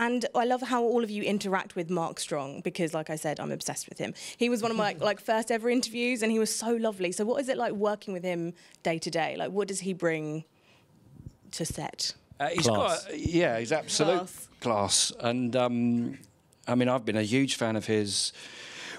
And I love how all of you interact with Mark Strong because, like I said, I'm obsessed with him. He was one of my like first ever interviews, and he was so lovely. So, what is it like working with him day to day? Like, what does he bring to set? Uh, he's Class. got, yeah, he's absolute Class. class. And um, I mean, I've been a huge fan of his.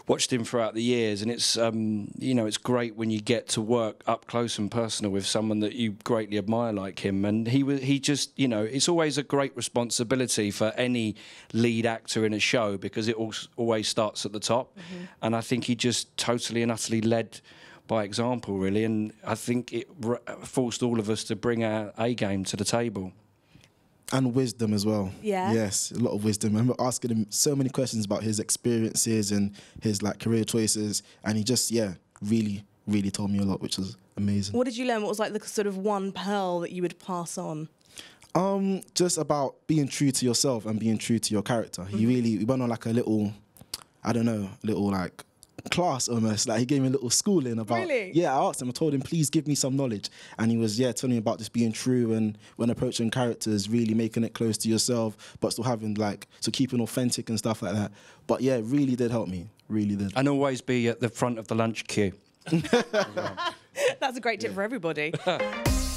Watched him throughout the years, and it's um, you know it's great when you get to work up close and personal with someone that you greatly admire like him. And he was he just you know it's always a great responsibility for any lead actor in a show because it always starts at the top. And I think he just totally and utterly led by example, really. And I think it r- forced all of us to bring our A game to the table. And wisdom as well. Yeah. Yes, a lot of wisdom. I remember asking him so many questions about his experiences and his like career choices, and he just yeah, really, really told me a lot, which was amazing. What did you learn? What was like the sort of one pearl that you would pass on? Um, just about being true to yourself and being true to your character. Mm-hmm. He really we went on like a little, I don't know, little like class almost. Like he gave me a little schooling about. Really? Yeah, I asked him. I told him, please give me some knowledge, and he was yeah telling me about just being true and when approaching characters, really making it close to yourself, but still having like so keeping authentic and stuff like that. But yeah, it really did help me. Really did. And always be at the front of the lunch queue. That's a great tip for everybody.